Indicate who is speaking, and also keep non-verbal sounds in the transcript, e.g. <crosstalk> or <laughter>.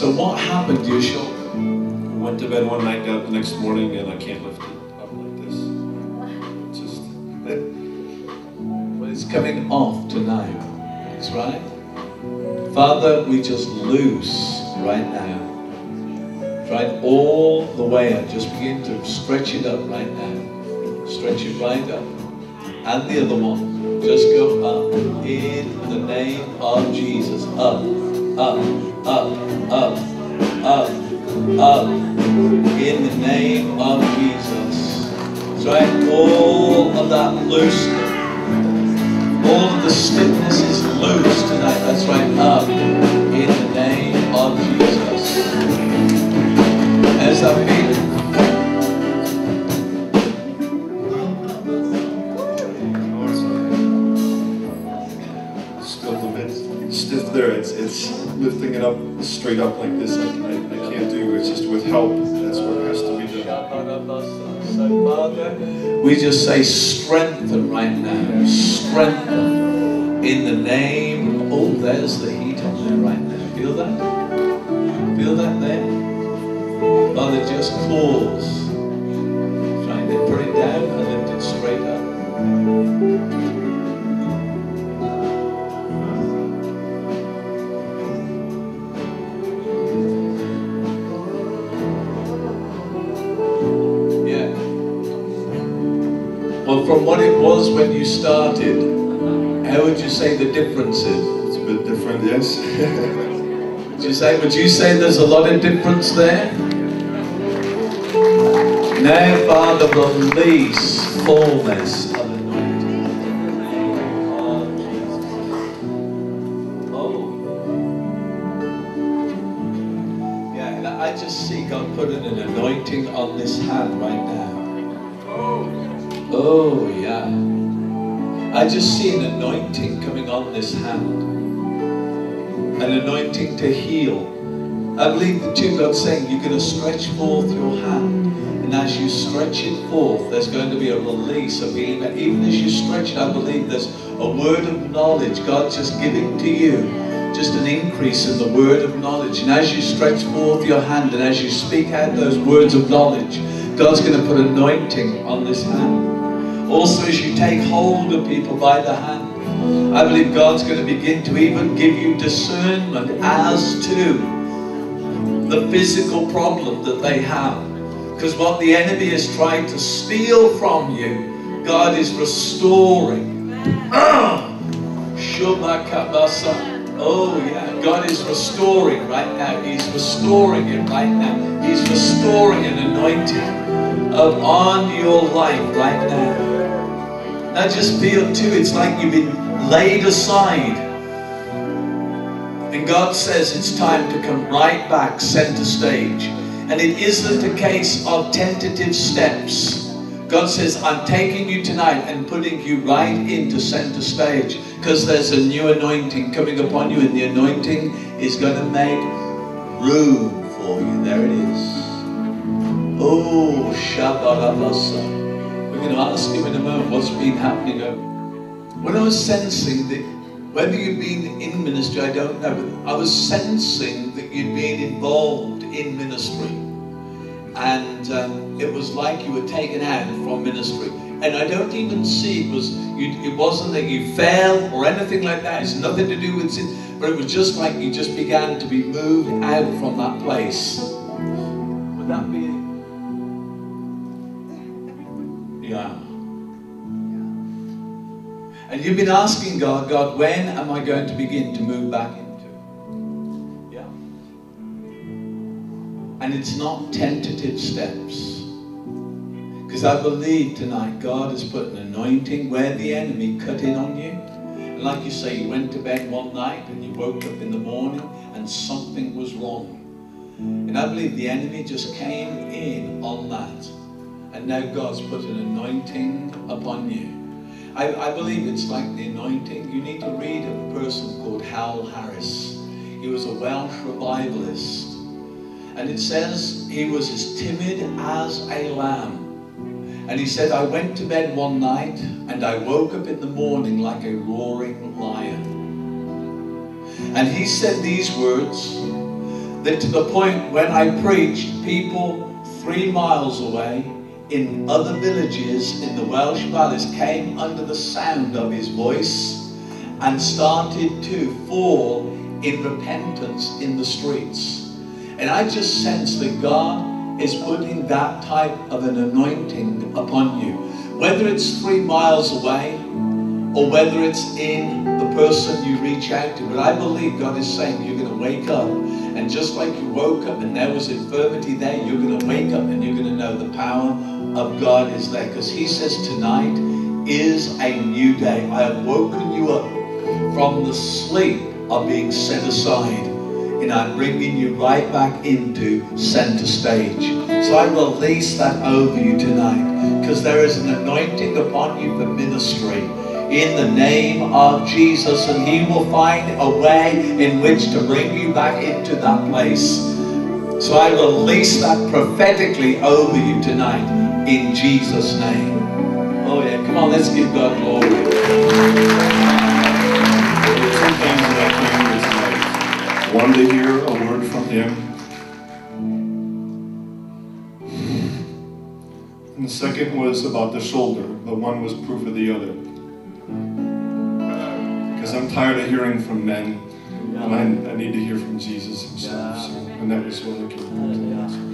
Speaker 1: so what happened, Yeshua?
Speaker 2: Went to bed one night, got up the next morning, and I can't lift it up like this. Just.
Speaker 1: Well, it's coming off tonight. That's right. Father, we just loose right now. Right all the way up. Just begin to stretch it up right now. Stretch it right up. And the other one. Just go up in the name of Jesus. Up, up, up, up, up, up. In the name of Jesus. That's right. All of that looseness. All of the stiffness
Speaker 2: there. It's it's lifting it up straight up like this. I, I, I can't do. It's just with help. That's what has to be done.
Speaker 1: We just say strengthen right now. Strengthen in the name. Oh, there's the heat on there right now. Feel that? Feel that there? Father, just cause. Try to put it down and lift it straight up. Well, from what it was when you started, how would you say the difference is?
Speaker 2: It's a bit different, yes. <laughs>
Speaker 1: Would you say, would you say there's a lot of difference there? Now, Father, release fullness of anointing. Oh. Yeah, I just see God putting an anointing on this hand right now. Oh, yeah. I just see an anointing coming on this hand an anointing to heal. I believe the two God's saying you're going to stretch forth your hand. And as you stretch it forth, there's going to be a release of healing. But even as you stretch it, I believe there's a word of knowledge God just giving to you. Just an increase in the word of knowledge. And as you stretch forth your hand and as you speak out those words of knowledge, God's going to put anointing on this hand. Also, as you take hold of people by the hand, I believe God's going to begin to even give you discernment as to the physical problem that they have. Because what the enemy is trying to steal from you, God is restoring. <clears throat> Oh, yeah. God is restoring right now. He's restoring it right now. He's restoring an anointing upon your life right now. I just feel too, it's like you've been laid aside. And God says it's time to come right back center stage. And it isn't a case of tentative steps. God says, I'm taking you tonight and putting you right into center stage because there's a new anointing coming upon you, and the anointing is going to make room for you. There it is. Oh, Shabbat Going to ask him in a moment what's been happening when I was sensing that, whether you've been in ministry, I don't know, but I was sensing that you'd been involved in ministry. And um, it was like you were taken out from ministry. And I don't even see it was you, it wasn't that you fell or anything like that. It's nothing to do with sin, but it was just like you just began to be moved out from that place. Would that be Yeah. And you've been asking God, God, when am I going to begin to move back into? Yeah. And it's not tentative steps. Because I believe tonight God has put an anointing where the enemy cut in on you. And like you say, you went to bed one night and you woke up in the morning and something was wrong. And I believe the enemy just came in on that. And now God's put an anointing upon you. I, I, believe it's like the anointing. You need to read of a person called Howell Harris. He was a Welsh revivalist. And it says he was as timid as a lamb. And he said, I went to bed one night and I woke up in the morning like a roaring lion. And he said these words that to the point when I preached, people three miles away in other villages in the Welsh valleys came under the sound of his voice and started to fall in repentance in the streets. And I just sense that God is putting that type of an anointing upon you. Whether it's three miles away or whether it's in the person you reach out to. But I believe God is saying you're going to wake up and just like you woke up and there was infirmity there, you're going to wake up and you're going to know the power of God is there. Because He says tonight is a new day. I have woken you up from the sleep of being set aside. And I'm bringing you right back into center stage. So I release that over you tonight because there is an anointing upon you for ministry in the name of Jesus, and He will find a way in which to bring you back into that place. So I release that prophetically over you tonight in Jesus' name. Oh, yeah, come on, let's give God glory.
Speaker 2: One, to hear a word from Him. And the second was about the shoulder, but one was proof of the other. Because I'm tired of hearing from men, and I, I need to hear from Jesus Himself. So, and that was what I came tonight.